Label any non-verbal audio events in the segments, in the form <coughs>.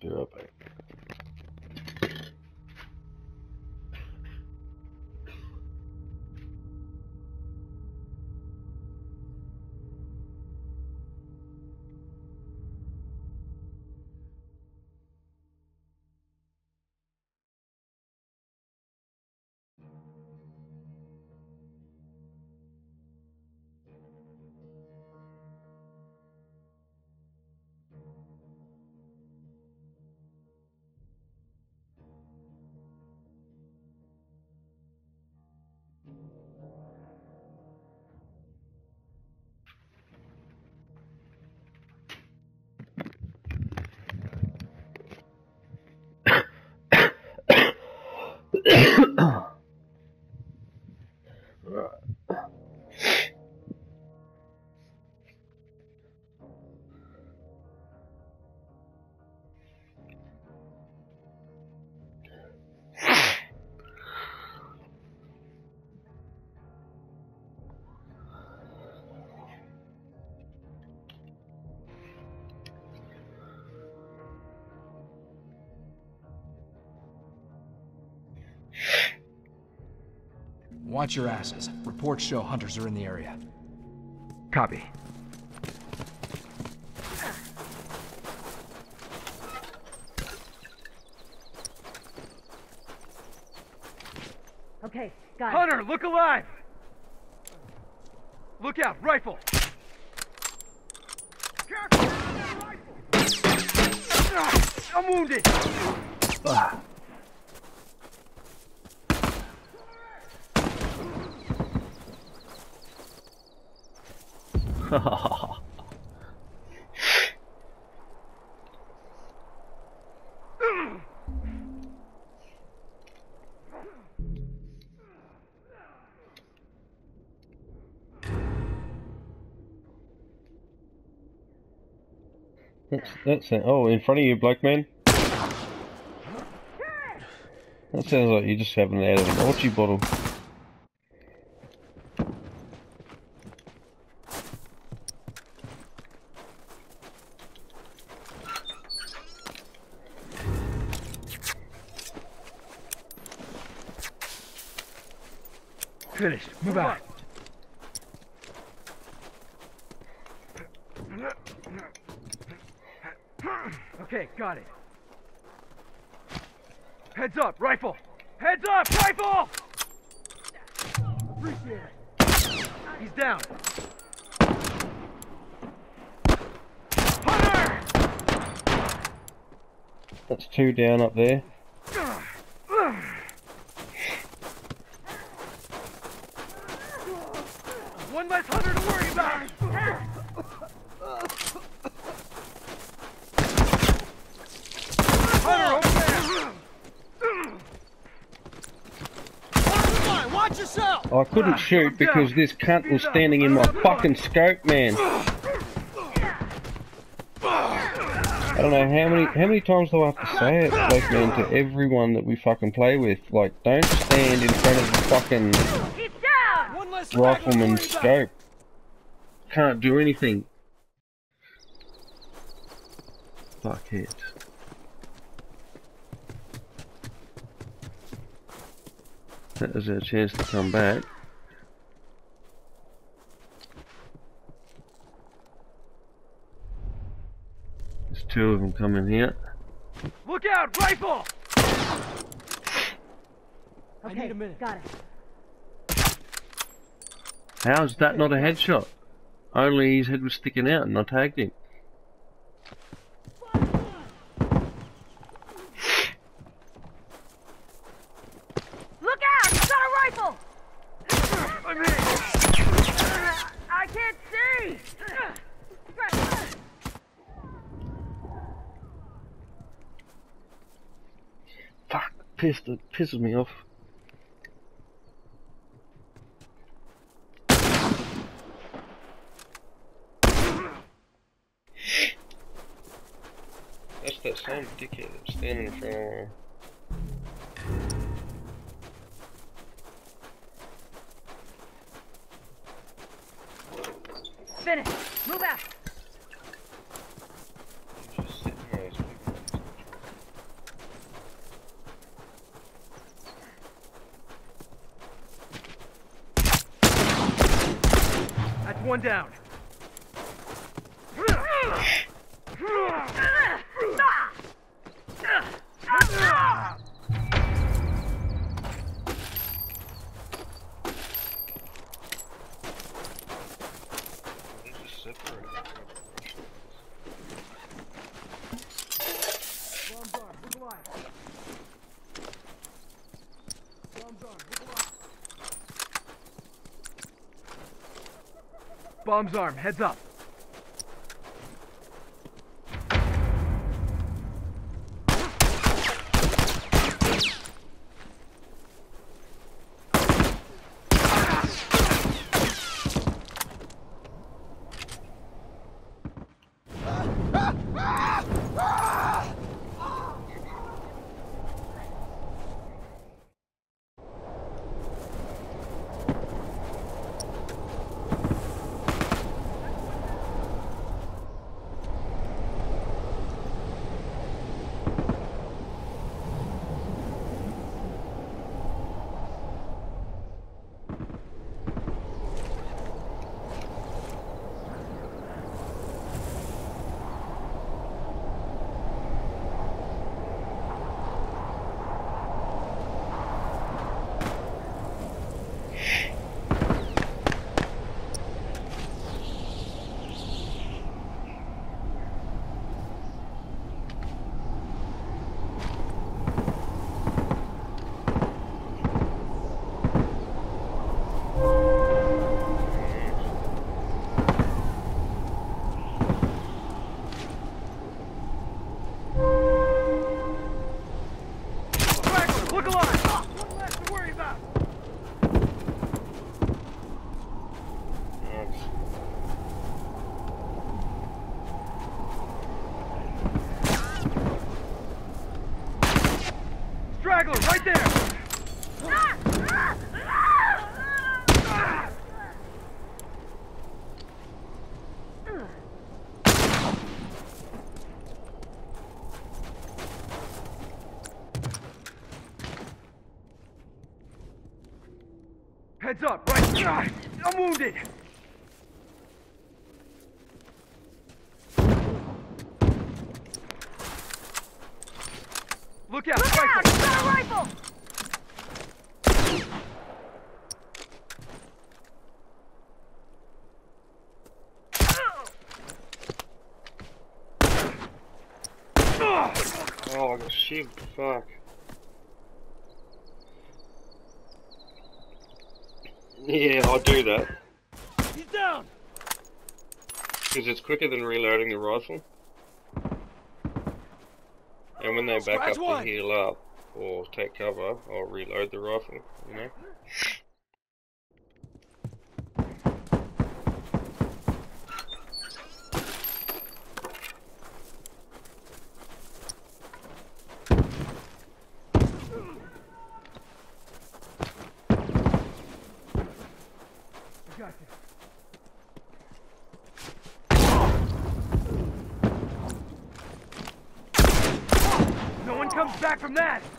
Be right back. Right. <coughs> Watch your asses. Reports show hunters are in the area. Copy. Okay, got it. Hunter, look alive! Look out, rifle! Careful! Rifle! Ah, I'm wounded! That's that's it. Oh, in front of you, black man. That sounds like you're just having it out of an orchie bottle. Finished. Move out. Okay, got it. Heads up, rifle! Heads up, rifle! Appreciate it. He's down. Hunter! That's two down up there. One less hunter to worry about! Hunter, over there! Watch yourself! I couldn't shoot because this cunt was standing in my fucking scope, man. I don't know how many how many times do I have to say it, black man, to everyone that we fucking play with. Like, don't stand in front of the fucking He's down! One less rifleman's scope. Can't do anything. Fuckhead. That was our chance to come back. There's two of them coming here. Look out, rifle! I need a minute. got it. How is that not a headshot? Only his head was sticking out and I tagged him. Look out! He's got a rifle! I can't see! Fuck. pissed. It pisses me off. That same dickhead standing in front of her. Finish. Move out. He's just sitting there. he's looking at us. That's one down. They're just separated. Bombs armed. Look alive. Bombs armed. Heads up. Heads up, right. I'm wounded. Look out, Look out! rifle. Got a rifle! Oh, I got shivved. Fuck. Yeah, I'll do that. He's down. Because it's quicker than reloading the rifle. And when they back up Scratch to heal up or take cover, I'll reload the rifle, you know? Gotcha. No one comes back from that.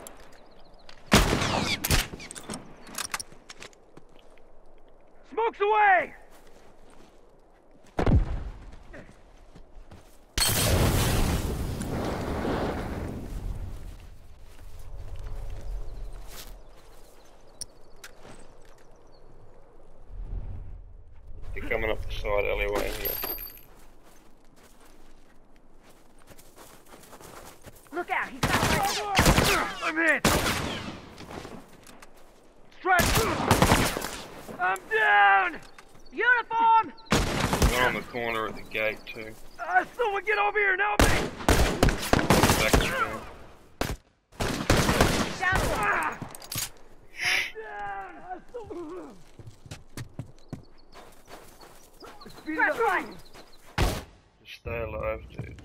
I'm down! Uniform! They're on the corner at the gate, too. Uh, someone get over here and help me! Back down. Ah! I'm down! Just stay alive, dude.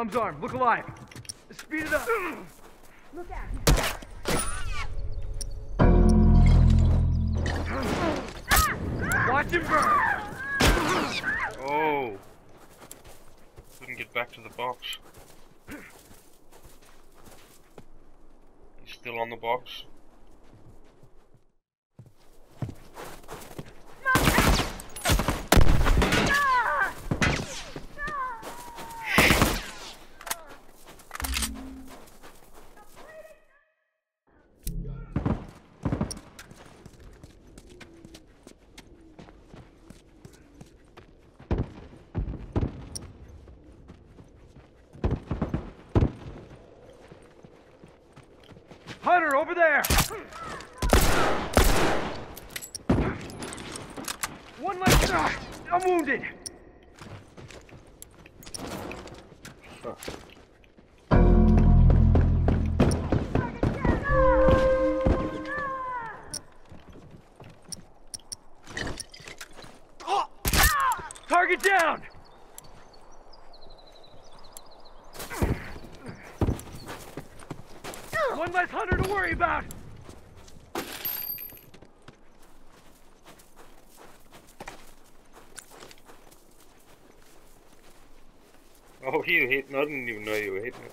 Bomb's armed. Look alive. Speed it up. Look out. Watch him burn. Oh! Couldn't get back to the box. He's still on the box. Hunter, over there. One left. I'm wounded. He. I didn't even know you were hitting it.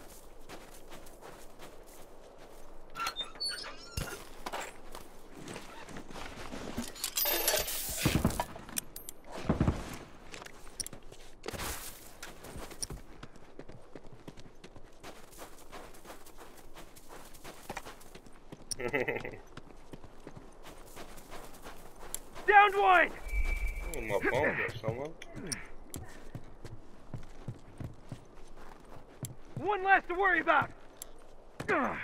Downed one. oh, my bomb got someone. One less to worry about. That's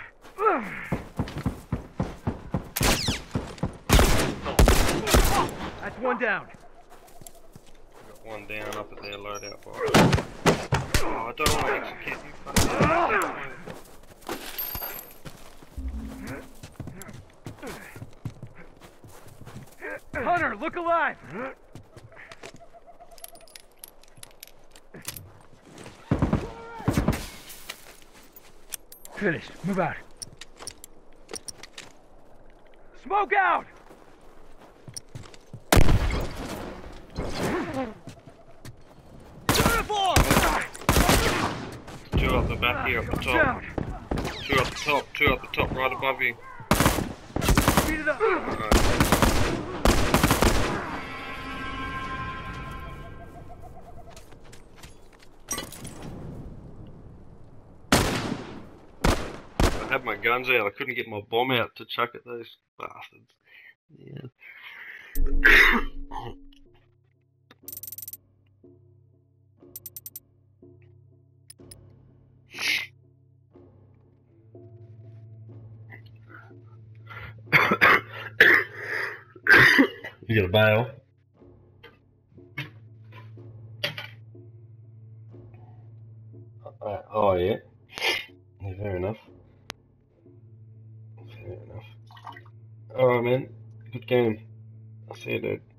one down. Got one down up at their loadout box. Oh, I don't want to execute you. Hunter, look alive. Finished. Move out. Smoke out. Uniform. Two up the back here, up the top. Two up the top, two up the top, right above you. Speed it up. Had my guns out, I couldn't get my bomb out to chuck at those bastards. Yeah. you got a bail? Uh, oh yeah. Yeah, Fair enough. Fair enough. Alright man, good game. I'll see you dude.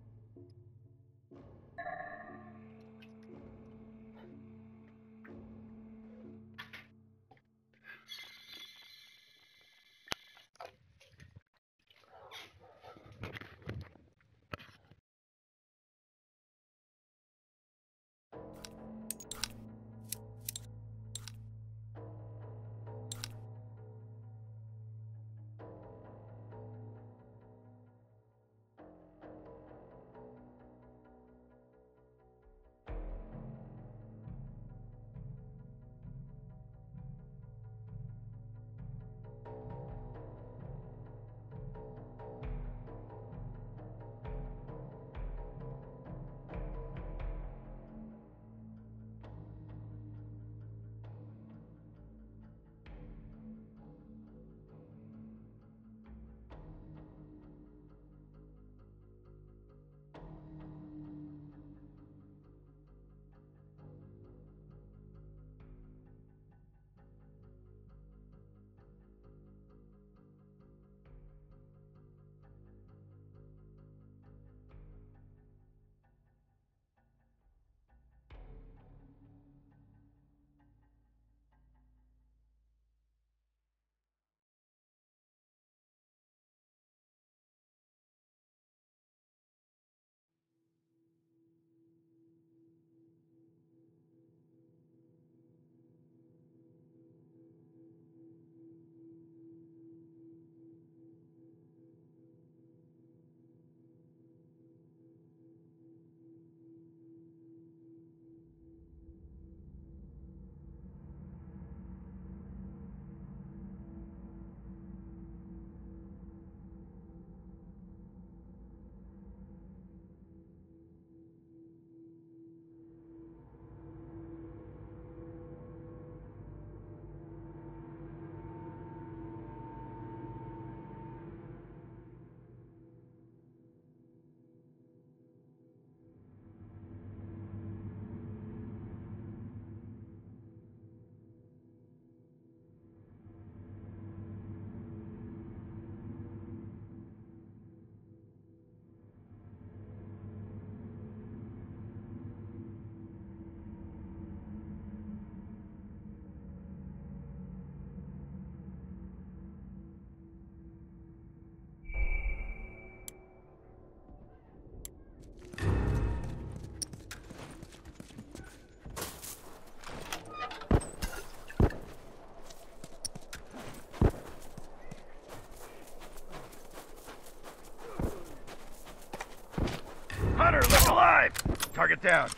down.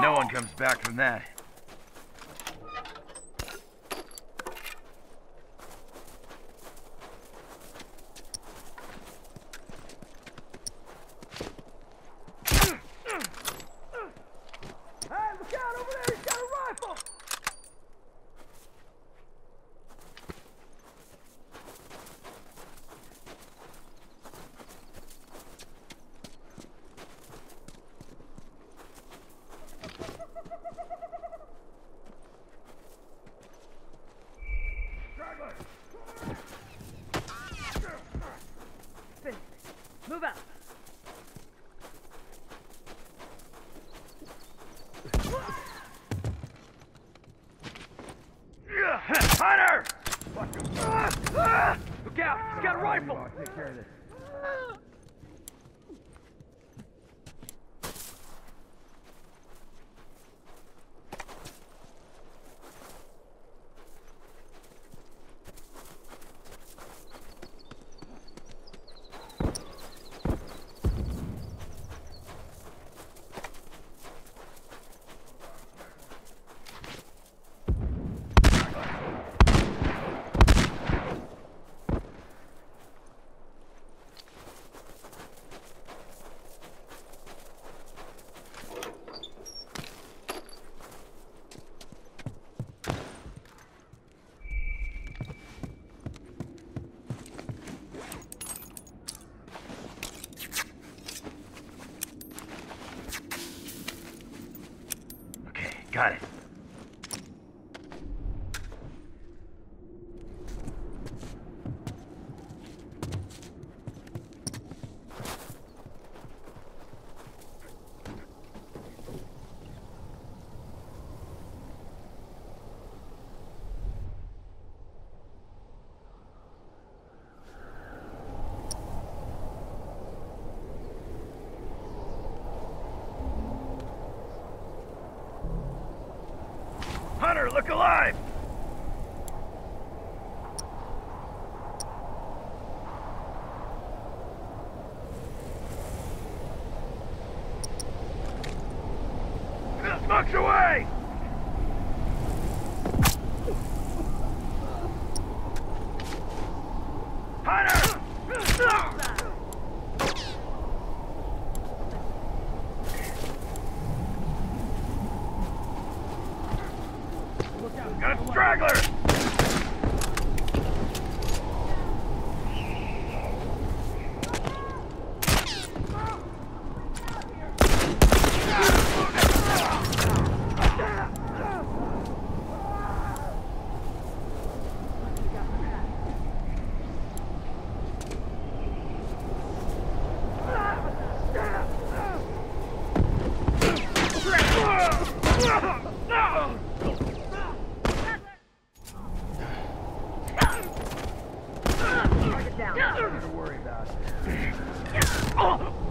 No one comes back from that. look alive! Smokes away! Oh!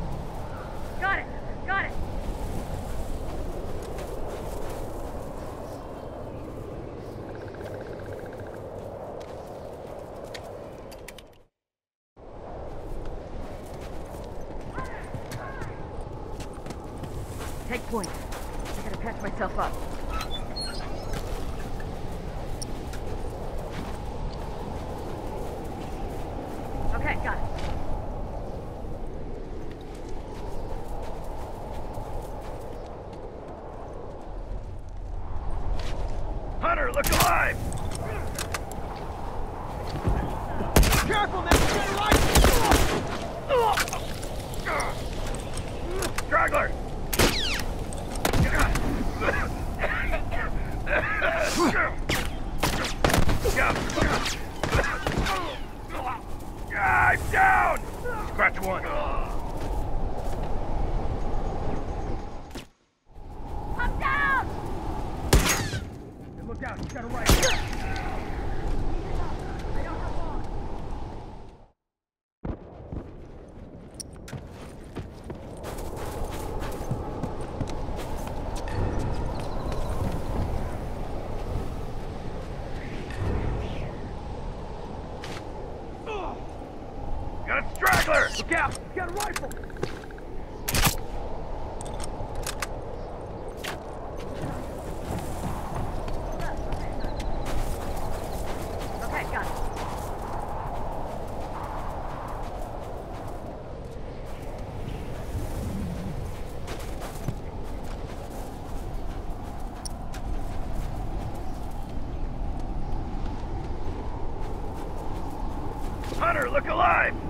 Scratch one. I'm down! Hey, look out, he's got a rifle. Look alive!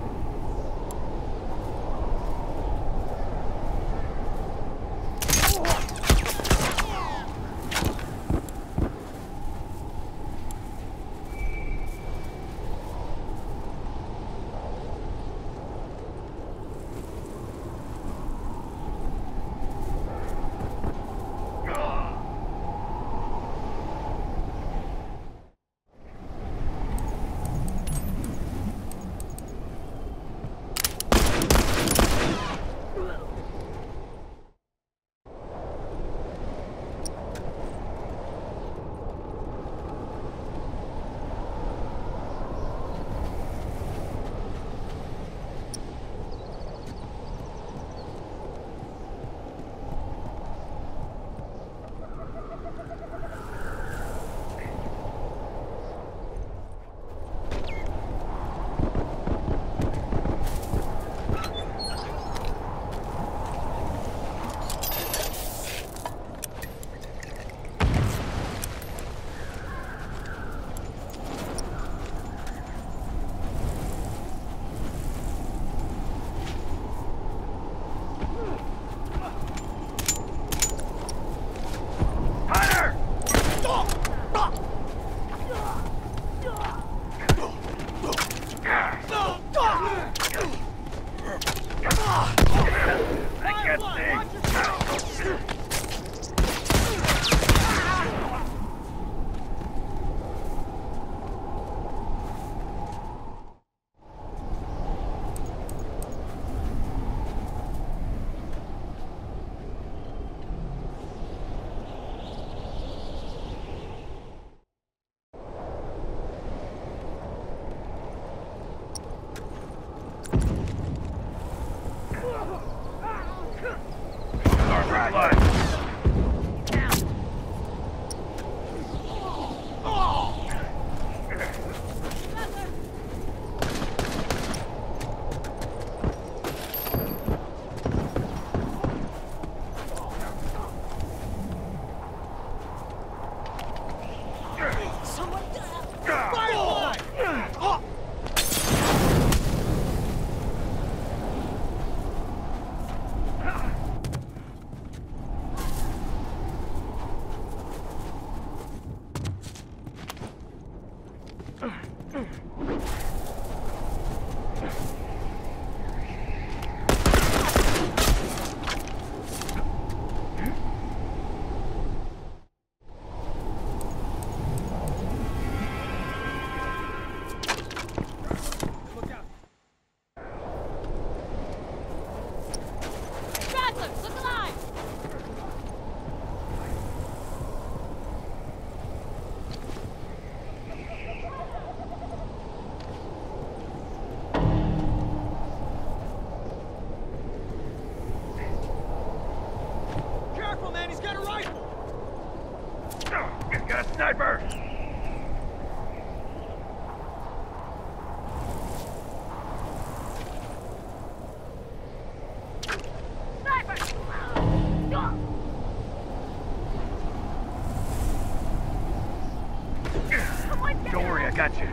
Get Don't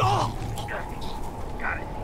worry, I got you. Got it.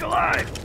Look alive!